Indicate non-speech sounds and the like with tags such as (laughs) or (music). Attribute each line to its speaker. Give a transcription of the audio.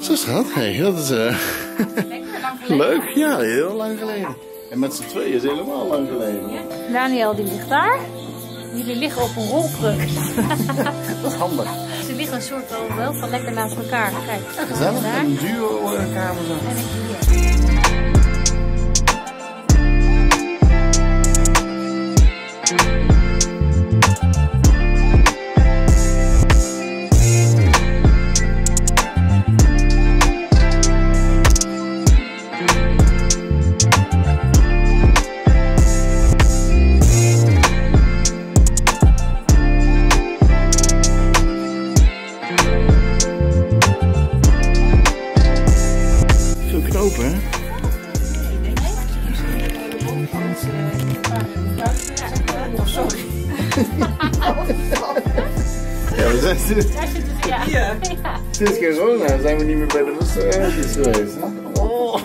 Speaker 1: Zo schat, hey, dat is eh leuk. Ja, heel lang geleden. En met z'n tweeën is helemaal lang geleden.
Speaker 2: Daniel die ligt daar. Jullie liggen op een rolkruk. (laughs)
Speaker 1: Dat is handig.
Speaker 2: Ze liggen een soort wel, van lekker naast elkaar. Kijk,
Speaker 1: Gezellig,
Speaker 2: daar.
Speaker 1: een duo eh, kamer zo.
Speaker 2: En ik hier.
Speaker 1: Veel knopen, hè? Ja, we zijn sinds,
Speaker 2: ze, ja. ja.
Speaker 1: sinds corona zijn we niet meer bij de restaurantjes geweest. Hè? Oh.